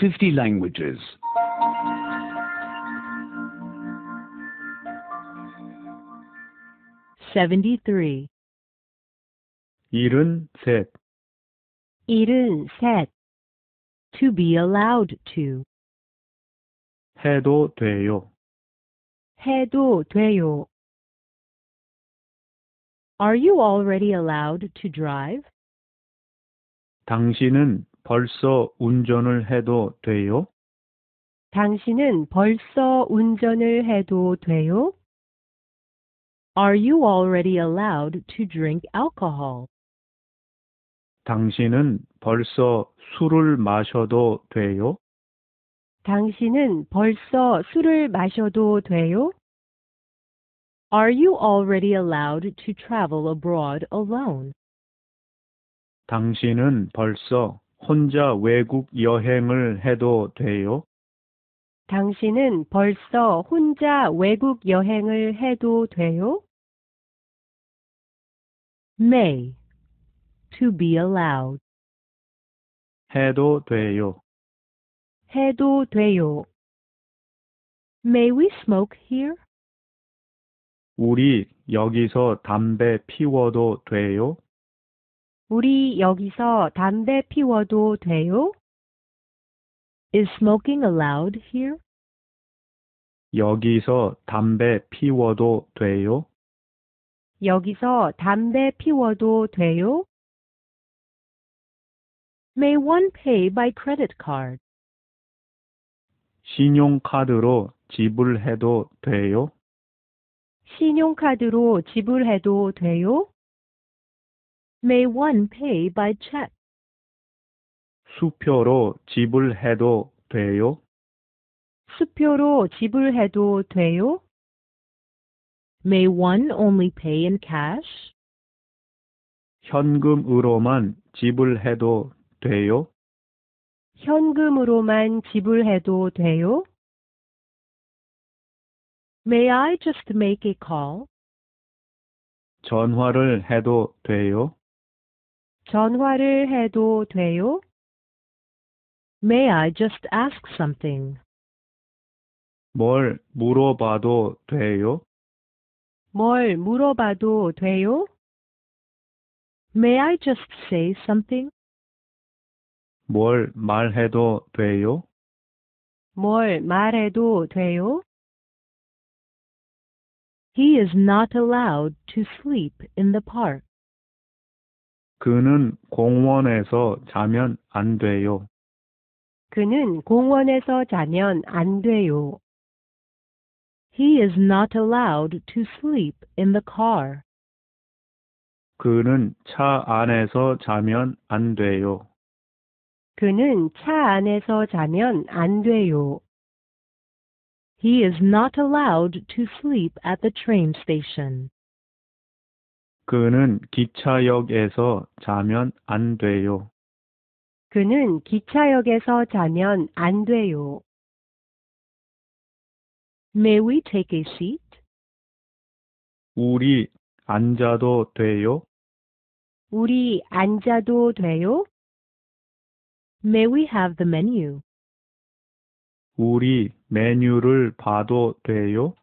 50 languages. 73. 일흔셋, 일은 셋. To be allowed to. 해도 돼요. 해도 돼요. Are you already allowed to drive? 당신은 벌써 운전을 해도 돼요? 당신은 벌써 운전을 해도 돼요? Are you already allowed to drink alcohol? 당신은 벌써 술을 마셔도 돼요? 당신은 벌써 술을 마셔도 돼요? Are you already allowed to travel abroad alone? 당신은 벌써 혼자 외국 여행을 해도 돼요? 당신은 벌써 혼자 외국 여행을 해도 돼요? May. To be allowed. 해도 돼요. 해도 돼요. May we smoke here? 우리 여기서 담배 피워도 돼요? 우리 여기서 담배 피워도 돼요? Is smoking allowed here? 여기서 담배 피워도 돼요? 여기서 담배 피워도 돼요? May one pay by credit card? 신용카드로 지불해도 돼요? 신용카드로 지불해도 돼요? May one pay by check? 수표로 지불해도 돼요? 수표로 지불해도 돼요? May one only pay in cash? 현금으로만 지불해도 돼요? 현금으로만 지불해도 돼요? May I just make a call? 전화를 해도 돼요? 전화를 해도 돼요? May I just ask something? 뭘 물어봐도 돼요? 뭘 물어봐도 돼요? May I just say something? 뭘 말해도 돼요? 뭘 말해도 돼요? He is not allowed to sleep in the park. 그는 공원에서 자면 안 돼요. 그는 공원에서 자면 안 돼요. He is not allowed to sleep in the car. 그는 차 안에서 자면 안 돼요. 그는 차 안에서 자면 안 돼요. He is not allowed to sleep at the train station. 그는 기차역에서 자면 안 돼요. 그는 기차역에서 자면 안 돼요. May we take a seat? 우리 앉아도 돼요? 우리 앉아도 돼요? May we have the menu? 우리 메뉴를 봐도 돼요?